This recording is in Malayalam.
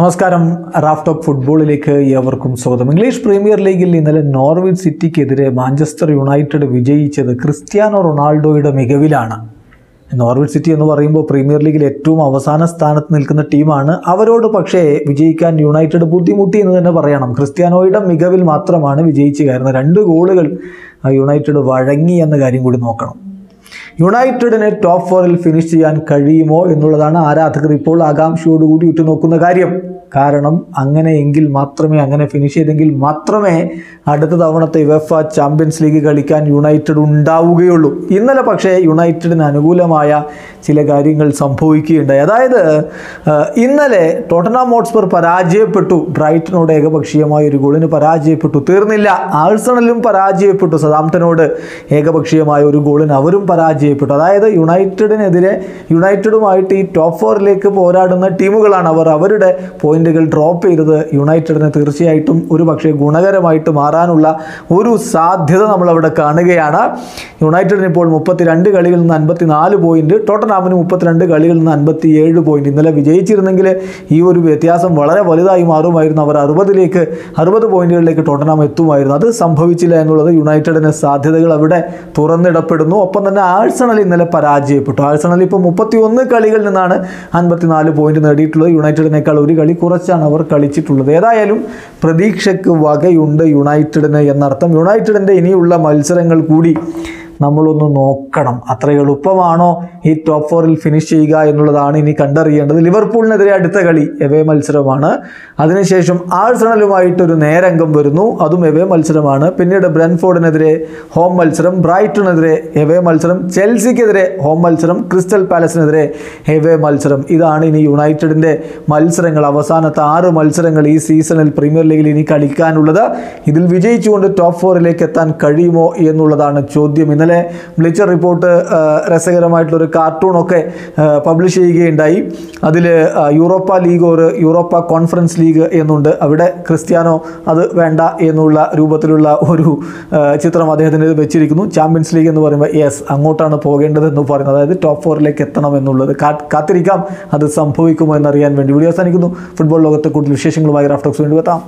നമസ്കാരം. റാഫ് ടോക്ക് ഫുട്ബോളിലേക്ക് ഏവർക്കും സ്വാഗതം. ഇംഗ്ലീഷ് പ്രീമിയർ ലീഗിൽ ഇന്നലെ നോർവിച്ച് സിറ്റിക്കെതിരെ മാഞ്ചസ്റ്റർ യുണൈറ്റഡ് വിജയിച്ചത് ക്രിസ്ത്യാനോ റൊണാൾഡോയുടെ മികവിലാണ്. നോർവിച്ച് സിറ്റി എന്ന് പറയുമ്പോൾ പ്രീമിയർ ലീഗിൽ ഏറ്റവും അവസാന സ്ഥാനത്ത് നിൽക്കുന്ന ടീമാണ്. അവരോട് പക്ഷേ വിജയിക്കാൻ യുണൈറ്റഡ് ബുദ്ധിമുട്ടി എന്ന് തന്നെ പറയണം. ക്രിസ്ത്യാനോയുടെ മികവിൽ മാത്രമാണ് വിജയിച്ചു കയറുന്നത്. രണ്ട് ഗോളുകൾ യുണൈറ്റഡ് വഴങ്ങി എന്ന കാര്യം കൂടി നോക്കണം. യുണൈറ്റഡിന് ടോപ്പ് ഫോറിൽ ഫിനിഷ് ചെയ്യാൻ കഴിയുമോ എന്നുള്ളതാണ് ആരാധകർ ഇപ്പോൾ ആകാംക്ഷയോടുകൂടി ഉറ്റുനോക്കുന്ന കാര്യം. കാരണം അങ്ങനെയെങ്കിൽ മാത്രമേ അങ്ങനെ ഫിനിഷ് ചെയ്തെങ്കിൽ മാത്രമേ അടുത്ത തവണത്തെ വെഫ ചാമ്പ്യൻസ് ലീഗ് കളിക്കാൻ യുണൈറ്റഡ് ഉണ്ടാവുകയുള്ളൂ. ഇന്നലെ പക്ഷേ യുണൈറ്റഡിന് അനുകൂലമായ ചില കാര്യങ്ങൾ സംഭവിക്കുകയുണ്ടായി. അതായത് ഇന്നലെ ടോട്ടനാം ഹോട്ട്സ്പർ പരാജയപ്പെട്ടു. ബ്രൈറ്റനോട് ഏകപക്ഷീയമായ ഒരു ഗോളിന് പരാജയപ്പെട്ടു. തീർന്നില്ല. ആഴ്സണലും പരാജയപ്പെട്ടു. സദാംപ്ടനോട് ഏകപക്ഷീയമായ ഒരു ഗോളിന് അവരും പരാജയപ്പെട്ടു. അതായത് യുണൈറ്റഡിനെതിരെ യുണൈറ്റഡുമായിട്ട് ഈ ടോപ്പ് ഫോറിലേക്ക് പോരാടുന്ന ടീമുകളാണ് അവർ. അവരുടെ പോയിന്റുകൾ ഡ്രോപ്പ് ചെയ്തത് യുണൈറ്റഡിന് തീർച്ചയായിട്ടും ഒരു പക്ഷേ ഗുണകരമായിട്ട് മാറാനുള്ള ഒരു സാധ്യത നമ്മളവിടെ കാണുകയാണ്. യുണൈറ്റഡിന് ഇപ്പോൾ മുപ്പത്തിരണ്ട് കളികളിൽ നിന്ന് അൻപത്തിനാല് പോയിന്റ് ടോട്ടനാമിന് മുപ്പത്തിരണ്ട് കളികളിൽ നിന്ന് അൻപത്തി ഏഴ് പോയിന്റ്. ഇന്നലെ വിജയിച്ചിരുന്നെങ്കിൽ ഈ ഒരു വ്യത്യാസം വളരെ വലുതായി മാറുമായിരുന്നു. അവർ അറുപതിലേക്ക് അറുപത് പോയിന്റുകളിലേക്ക് ടോട്ടനാം എത്തുമായിരുന്നു. അത് സംഭവിച്ചില്ല എന്നുള്ളത് യുണൈറ്റഡിന് സാധ്യതകൾ അവിടെ തുറന്നിടപ്പെടുന്നു. ഒപ്പം തന്നെ ആഴ്സണൽ ഇന്നലെ പരാജയപ്പെട്ടു. ആഴ്സണൽ ഇപ്പോൾ മുപ്പത്തി ഒന്ന് കളികളിൽ നിന്നാണ് അൻപത്തിനാല് പോയിന്റ് നേടിയിട്ടുള്ളത്. യുണൈറ്റഡിനേക്കാൾ ഒരു കളി കുറച്ചാണ് അവർ കളിച്ചിട്ടുള്ളത്. ഏതായാലും പ്രതീക്ഷയ്ക്ക് വകയുണ്ട് യുണൈറ്റഡിന് എന്നർത്ഥം. യുണൈറ്റഡിന്റെ ഇനിയുള്ള മത്സരങ്ങൾ കൂടി നമ്മളൊന്ന് നോക്കണം. അത്ര എളുപ്പമാണോ ഈ ടോപ്പ് ഫോറിൽ ഫിനിഷ് ചെയ്യുക എന്നുള്ളതാണ് ഇനി കണ്ടറിയേണ്ടത്. ലിവർപൂളിനെതിരെ അടുത്ത കളി എവേ മത്സരമാണ്. അതിനുശേഷം ആഴ്സണലുമായിട്ടൊരു നേരംഗം വരുന്നു. അതും എവേ മത്സരമാണ്. പിന്നീട് ബ്രൻഫോർഡിനെതിരെ ഹോം മത്സരം ബ്രൈറ്റണെതിരെ എവേ മത്സരം ചെൽസിക്കെതിരെ ഹോം മത്സരം ക്രിസ്റ്റൽ പാലസിനെതിരെ എവേ മത്സരം. ഇതാണ് ഇനി യുണൈറ്റഡിന്റെ മത്സരങ്ങൾ. അവസാനത്തെ ആറ് മത്സരങ്ങൾ ഈ സീസണിൽ പ്രീമിയർ ലീഗിൽ ഇനി കളിക്കാനുള്ളത്. ഇതിൽ വിജയിച്ചുകൊണ്ട് ടോപ്പ് ഫോറിലേക്ക് എത്താൻ കഴിയുമോ എന്നുള്ളതാണ് ചോദ്യം. ഇന്നലെ ബ്ലിച്ചർ റിപ്പോർട്ട് രസകരമായിട്ടുള്ളൊരു കാർട്ടൂണൊക്കെ പബ്ലിഷ് ചെയ്യുകയുണ്ടായി. അതിൽ യൂറോപ്പ ലീഗ് ഒരു യൂറോപ്പ കോൺഫറൻസ് ലീഗ് എന്നുണ്ട്. അവിടെ ക്രിസ്ത്യാനോ അത് വേണ്ട എന്നുള്ള രൂപത്തിലുള്ള ഒരു ചിത്രം അദ്ദേഹത്തിന് വെച്ചിരിക്കുന്നു. ചാമ്പ്യൻസ് ലീഗ് എന്ന് പറയുമ്പോൾ യെസ് അങ്ങോട്ടാണ് പോകേണ്ടത് എന്ന് പറയുന്നത് അതായത് ടോപ്പ് ഫോറിലേക്ക് എത്തണം എന്നുള്ളത്. കാത്തിരിക്കാം. അത് സംഭവിക്കുമോ എന്നറിയാൻ വേണ്ടി വീഡിയോ അവസാനിക്കുന്നു. ഫുട്ബോൾ ലോകത്തെ കൂടുതൽ വിശേഷങ്ങളുമായി റാഫ്റ്റോക്സ് വേണ്ടി എത്താം.